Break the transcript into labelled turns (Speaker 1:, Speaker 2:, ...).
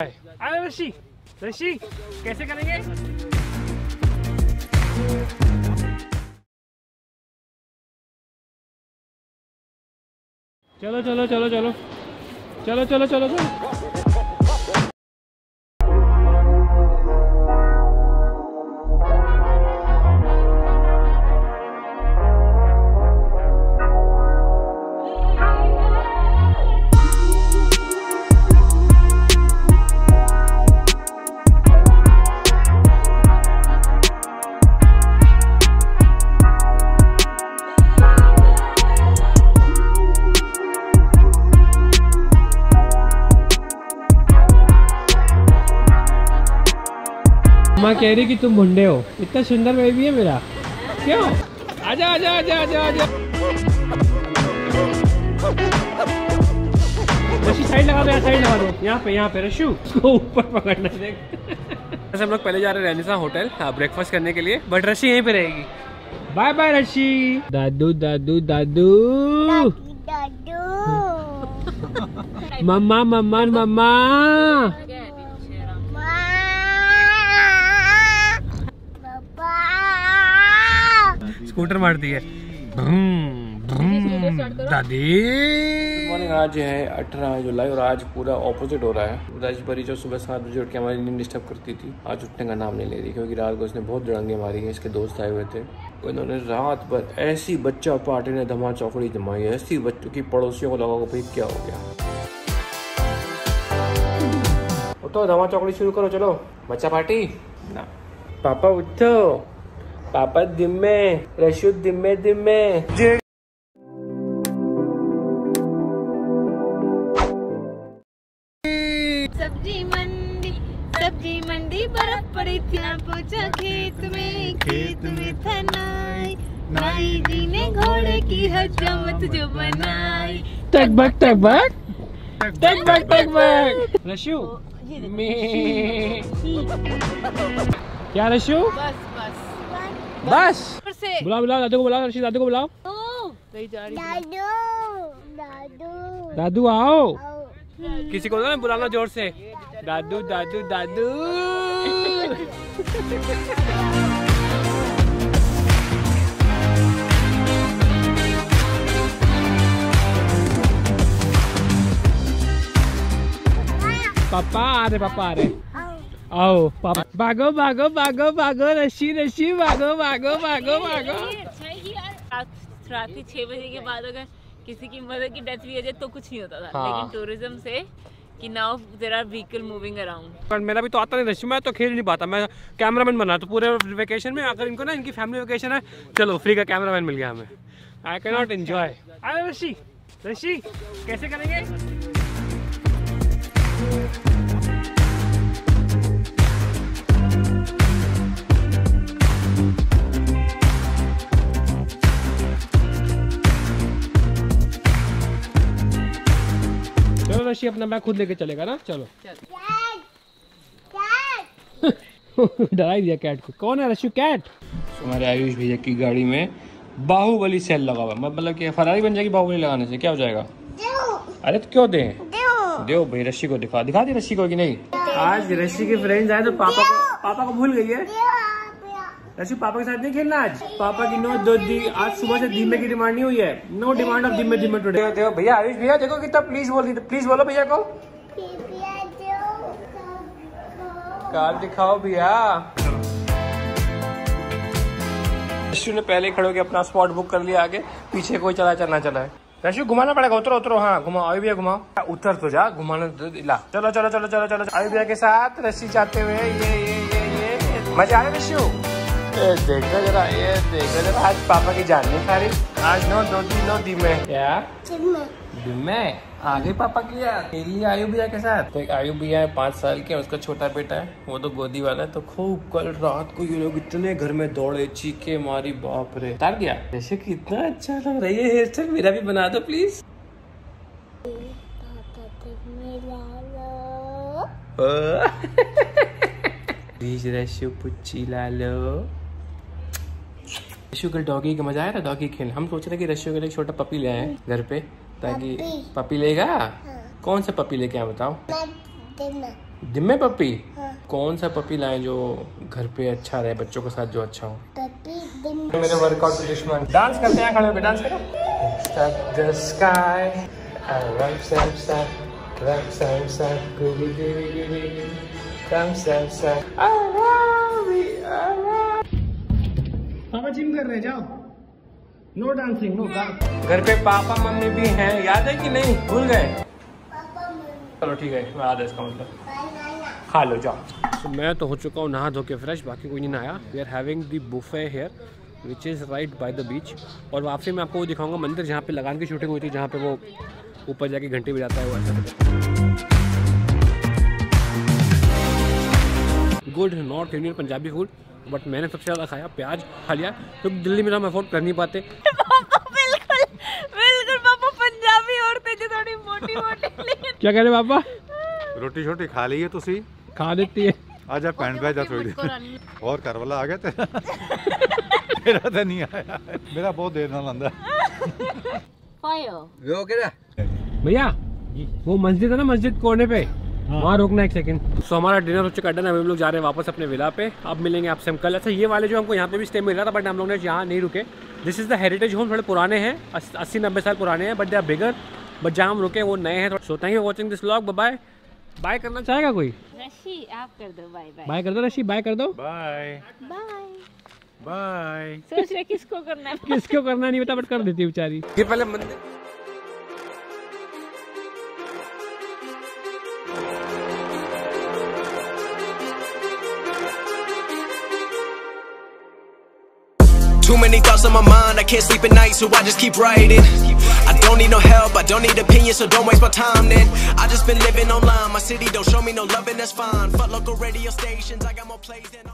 Speaker 1: अरे ऋषि ऋषि कैसे करेंगे? चलो चलो चलो चलो। चलो चलो चलो चलो। कह रही कि तुम मुंडे हो। इतना सुंदर बेबी है मेरा। क्यों? आजा आजा आजा आजा आजा। रशु साइड लगा दो साइड लगा दो। यहाँ पे यहाँ पे रशु उसको ऊपर पकड़ना देख वैसे हम लोग पहले जा रहे हैं रैनिसा होटल ब्रेकफास्ट करने के लिए। बट रशी यहीं पे रहेगी। बाय बाय रशी दादू दादू। दादू
Speaker 2: दादू।
Speaker 1: मम्मा मम्मा मम्मा
Speaker 2: पापा
Speaker 1: स्कूटर मारती है। दादी। मॉर्निंग आज है अठारह जुलाई और आज पूरा ऑपोजिट हो रहा है। राजपरी जो सुबह सात बजे उठ के हमारी नींद डिस्टर्ब करती थी आज उठने का नाम नहीं ले रही क्योंकि रात को उसने बहुत जड़ंगे मारी है इसके दोस्त आए हुए थे। उन्होंने रात भर ऐसी बच्चा पार्टी ने धमा चौकड़ी जमाई ऐसी बच्चों की पड़ोसियों को लगा भाई क्या हो गया। उठो धमा चौकड़ी शुरू करो चलो। बच्चा पार्टी? ना। पापा उठो। पापा दिम्मे रशु दिम्मे दिम्मे
Speaker 2: सब्ज़ी मंडी सब्ज़ी मंडी बर्फ़ पड़ी थी। ना पहुँचा खेत में खेत में था नाई नाई जी ने घोड़े की हजामत जो बनाई।
Speaker 1: टक बक टक बक। टक बक टक बक। रशु में क्या रशु
Speaker 2: बस बस।
Speaker 1: बस। बुलाओ बुलाओ दादू को बुलाओ रशी दादू को बुलाओ।
Speaker 2: नहीं जा रही।
Speaker 3: दादू दादू।
Speaker 1: दादू आओ।
Speaker 3: आओ
Speaker 1: किसी को ना बुलाना ज़ोर से। दादू दादू दादू। पापा आ रहे पापा आ रहे। आओ पापा। भागो भागो भागो भागो रशी रशी भागो भागो भागो भागो।
Speaker 4: रात के छह बजे के बाद अगर किसी की मदर की डेथ भी हो जाए तो कुछ नहीं होता था।
Speaker 1: हाँ।
Speaker 4: लेकिन टूरिज़्म से कि now there are vehicle moving around
Speaker 1: पर मेरा भी तो आता नहीं रशी मैं तो खेल नहीं पाता मैं कैमरामैन बना तो पूरे वेकेशन में अगर इनको ना इनकी फैमिली वेकेशन है चलो फ्री का कैमरामैन मिल गया हमें। आई कैन नॉट एंजॉय अरे रशी रशी कैसे करेंगे? चलो अपना बैग खुद लेके चलेगा ना? चलो। डरा दिया कैट को। कौन है रशु कैट हमारे आयुष भैया की गाड़ी में बाहुबली सेल लगा हुआ है। मतलब कि फरारी बन जाएगी बाहुबली लगाने से। क्या हो जाएगा? अरे तो क्यों दें? दो भाई रशी को दिखा। दिखा दी रशी को कि नहीं? आज रशी के फ्रेंड्स आए तो पापा को पापा को भूल गई है। रशी पापा के साथ नहीं खेलना आज? पापा की नो दो दी आज सुबह से धीमे की डिमांड नहीं हुई है। नो डिमांड ऑफ़ धीमे धीमे टुडे देखो भैया आयुष भैया देखो कितना प्लीज़ बोल रही प्लीज़ बोलो भैया को। कार दिखाओ भैया। रशु ने पहले खड़े होकर अपना स्पॉट बुक कर लिया आगे। पीछे कोई चला चलना चला है। रशु घुमाना पड़ेगा उतरो उतरो हाँ घुमाओ आयु भैया घुमाओ। उतर तो जा घुमाना तो ला। चलो चलो चलो चलो चलो आयु भैया के साथ रस्सी जाते हुए ये ये ये ये। मज़ा आया रशु देखो जरा ये देखो जरा आज पापा की जान नहीं खा रही? आज नो दो दी नो दी में। क्या? मैं। आ गई पापा की यार। आयु भैया के साथ। तो एक आयु भैया है पाँच साल के उसका छोटा बेटा है वो तो गोदी वाला है तो खूब कल रात को ये लोग इतने घर में दौड़े चीखे मारी बाप रे। तार गया जैसे कितना अच्छा लग रहा है ये हेयर स्टाइल मेरा भी बना दो प्लीज़ पुच्ची रशु डॉगी का मज़ा आया था डॉगी खेल हम सोच रहे कि रशु के लिए छोटा पपी ले आए घर पे ताकि
Speaker 3: पपी?
Speaker 1: पपी लेगा कौन सा पपी लेके आए बताओ जिम्मे पप्पी
Speaker 3: हाँ
Speaker 1: कौन सा पपी लाए जो घर पे अच्छा रहे बच्चों के साथ जो अच्छा हो मेरे वर्कआउट दुश्मन डांस करते हैं खड़े होकर डांस करो पापा जिम कर रहे हैं जाओ नो डांसिंग नो घर पे पापा मम्मी भी हैं। याद है कि नहीं? भूल गए? चलो ठीक है मैं याद है इसका मतलब। खा लो जाओ। तो मैं तो हो चुका हूँ नहा धो के फ्रेश बाकी कोई नहीं नहाया। We are having the buffet here which is right by the beach और वापसी मैं आपको वो दिखाऊँगा मंदिर जहाँ पे लगान की शूटिंग हुई थी जहाँ पे वो ऊपर जाके घंटी बजाता है वो ऐसा। Good north Indian Punjabi food but मैंने सबसे ज़्यादा खाया प्याज खा लिया क्योंकि तो दिल्ली में हम अफोर्ड कर नहीं पाते।
Speaker 4: बिल्कुल बिल्कुल पापा पंजाबी औरतें जो थोड़ी मोटी मोटी
Speaker 1: क्या कह रहे पापा?
Speaker 5: रोटी छोटी खा ली है तुसी?
Speaker 1: खा लेती है।
Speaker 5: आज आप पैंट पे जा थोड़ी। और करवला आ गया ते? मेरा तो नहीं आया। मेरा बहुत देर ना लंदा
Speaker 4: फायर यो
Speaker 1: भैया वो मस्जिद है ना मस्जिद कोने पे? हाँ। वहाँ रुकना एक सेकंड सो हमारा डिनर हो चुका डन अभी हम लोग जा रहे हैं वापस अपने विला पे। अब मिलेंगे आपसे हम कल। अच्छा ये वाले जो हमको यहाँ पे भी स्टे मिल रहा था बट हम लोग ने यहाँ नहीं रुके। This is the heritage home थोड़े पुराने हैं अस्सी नब्बे साल पुराने हैं but they are bigger but जहाँ हम रुके वो नए हैं so thank you watching this blog bye bye करना चाहेगा कोई?
Speaker 4: बाय
Speaker 1: कर दो। रशी। बाय कर दो।
Speaker 4: बाय
Speaker 5: बाय
Speaker 4: सोच रहे किसको करना है?
Speaker 1: किसको करना नहीं बता बट कर देती बेचारी। ये पहले मंदिर
Speaker 6: Too many thoughts on my mind, I can't sleep at night, so I just keep writing. I don't need no help, I don't need opinions, so don't waste my time then. I just been living online, my city don't show me no love, and that's fine. Fuck local radio stations, I got more plays than.